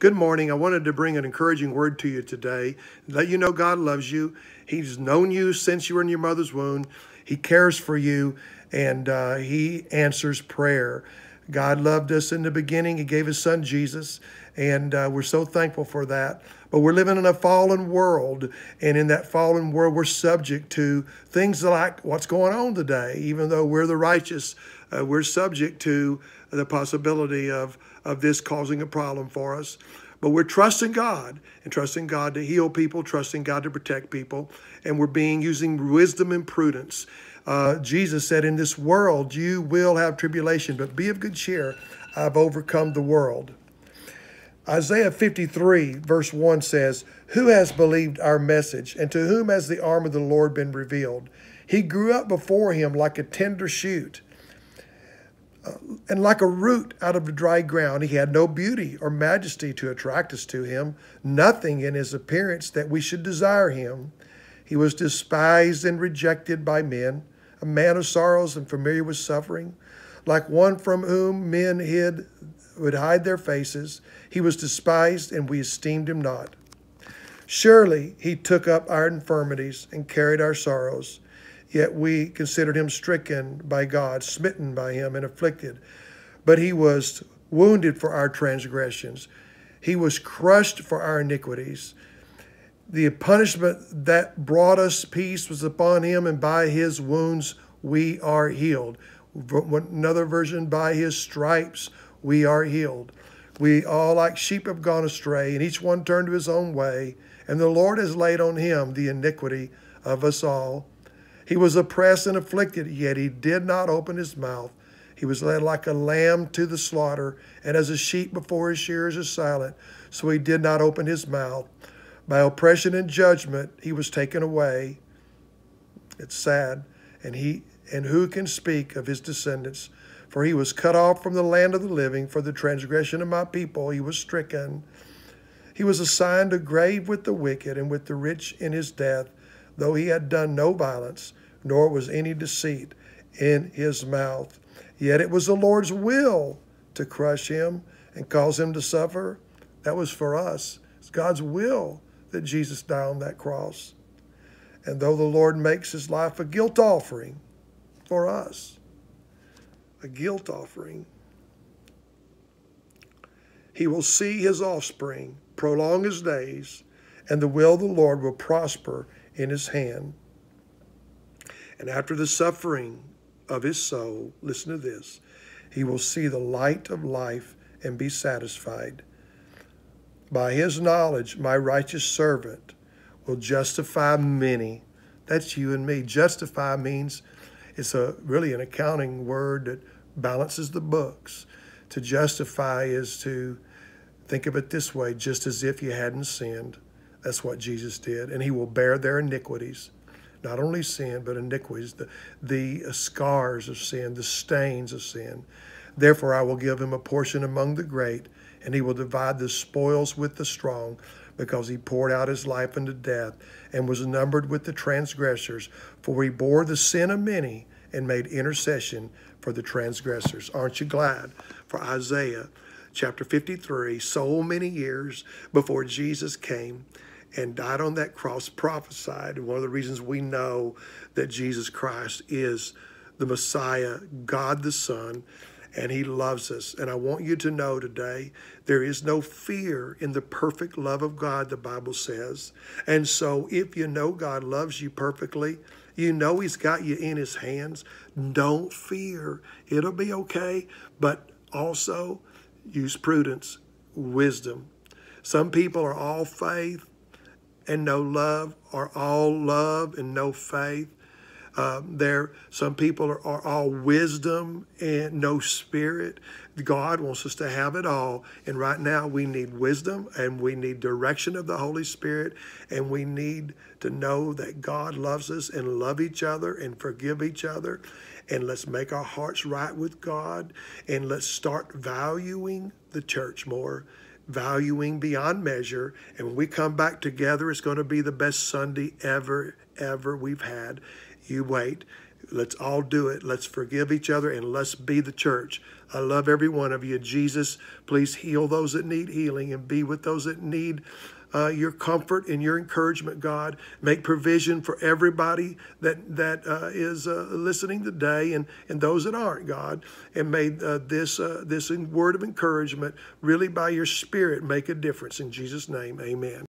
Good morning. I wanted to bring an encouraging word to you today. Let you know God loves you. He's known you since you were in your mother's womb. He cares for you and uh, He answers prayer. God loved us in the beginning. He gave His Son Jesus, and uh, we're so thankful for that. But we're living in a fallen world, and in that fallen world, we're subject to things like what's going on today. Even though we're the righteous, uh, we're subject to the possibility of, of this causing a problem for us. But we're trusting God and trusting God to heal people, trusting God to protect people, and we're being using wisdom and prudence. Uh, Jesus said, In this world you will have tribulation, but be of good cheer. I've overcome the world. Isaiah 53, verse 1 says, Who has believed our message, and to whom has the arm of the Lord been revealed? He grew up before him like a tender shoot, Uh, and like a root out of the dry ground. He had no beauty or majesty to attract us to him, nothing in his appearance that we should desire him. He was despised and rejected by men, a man of sorrows and familiar with suffering, like one from whom men hid would hide their faces. He was despised, and we esteemed him not. Surely he took up our infirmities and carried our sorrows. Yet we considered him stricken by God, smitten by him, and afflicted. But he was wounded for our transgressions, he was crushed for our iniquities. The punishment that brought us peace was upon him, and by his wounds we are healed. Another version, by his stripes we are healed. We all, like sheep, have gone astray, and each one turned to his own way, and the Lord has laid on him the iniquity of us all. He was oppressed and afflicted, yet he did not open his mouth. He was led like a lamb to the slaughter, and as a sheep before his shearers is silent, so he did not open his mouth. By oppression and judgment he was taken away. It's sad. And he and who can speak of his descendants? For he was cut off from the land of the living. For the transgression of my people he was stricken. He was assigned a grave with the wicked and with the rich in his death, though he had done no violence, nor was any deceit in his mouth. Yet it was the Lord's will to crush him and cause him to suffer. That was for us. It's God's will that Jesus died on that cross. And though the Lord makes his life a guilt offering for us, a guilt offering. He will see his offspring prolong his days, and the will of the Lord will prosper in his hand. And after the suffering of his soul, listen to this, he will see the light of life and be satisfied. By his knowledge, my righteous servant will justify many. That's you and me. Justify means it's a really an accounting word that balances the books. To justify is to think of it this way, just as if you hadn't sinned. That's what Jesus did. And he will bear their iniquities. Not only sin, but iniquities, the, the scars of sin, the stains of sin. Therefore, I will give him a portion among the great, and he will divide the spoils with the strong, because he poured out his life unto death and was numbered with the transgressors. For he bore the sin of many and made intercession for the transgressors. Aren't you glad for Isaiah chapter 53, so many years before Jesus came and died on that cross, prophesied. And one of the reasons we know that Jesus Christ is the Messiah, God the Son, and He loves us. And I want you to know today there is no fear in the perfect love of God, the Bible says. And so if you know God loves you perfectly, you know He's got you in His hands. Don't fear. It'll be okay. But also use prudence, wisdom. Some people are all faith and no love, or all love and no faith. Um, there, some people are, are all wisdom and no spirit. God wants us to have it all. And right now, we need wisdom and we need direction of the Holy Spirit. And we need to know that God loves us and love each other and forgive each other. And let's make our hearts right with God. And let's start valuing the church more valuing beyond measure. And when we come back together, it's going to be the best Sunday ever, ever we've had. You wait. Let's all do it. Let's forgive each other and let's be the church. I love every one of you. Jesus, please heal those that need healing and be with those that need uh, your comfort and your encouragement, God. Make provision for everybody that that uh, is uh, listening today and, and those that aren't, God. And may uh, this uh, this word of encouragement really by your Spirit make a difference. In Jesus' name, amen.